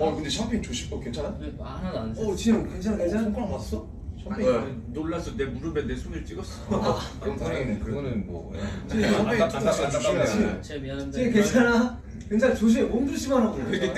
어 근데 샴페인 조심. 어 괜찮아? 네, 뭐 하나도 안 써. 어 진영 괜찮아 괜찮아? 어, 손가락 맞았어? 샴페인. 아, 놀랐어 내 무릎에 내 손을 찍었어. 아, 그럼 다행이네. 그거는 뭐 예. 진영 샴페인 안타- 조금 안타- 조심해. 안타깝네. 미안한데. 진영 괜찮아? 괜찮아 조심해 몸 조심하라고 되게 뜬